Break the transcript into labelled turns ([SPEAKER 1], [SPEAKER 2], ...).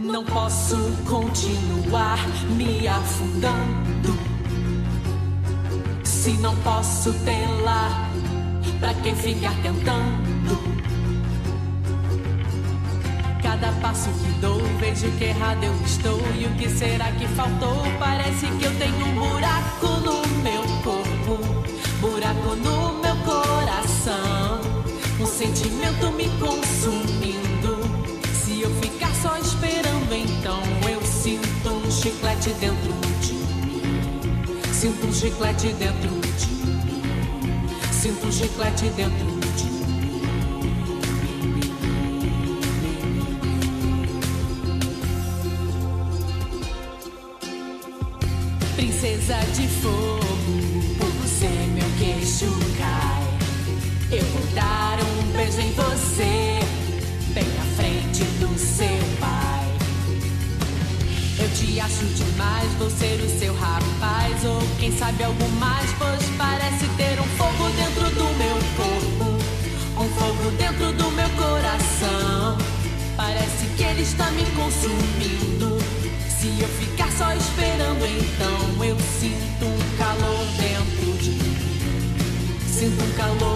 [SPEAKER 1] Não posso continuar me afundando. Se não posso tê-la, pra quem ficar tentando? Cada passo que dou, vejo que errado eu estou. E o que será que faltou? Parece que eu tenho um buraco no meu corpo, buraco no meu coração. Um sentimento me consumindo. Chiclete dentro de mim. Sinto um chiclete dentro de mim. Sinto um chiclete dentro de mim. Princesa de fogo, acho demais, vou ser o seu rapaz. Ou quem sabe algo mais, pois parece ter um fogo dentro do meu corpo, um fogo dentro do meu coração. Parece que ele está me consumindo. Se eu ficar só esperando, então eu sinto um calor dentro de mim. Sinto um calor.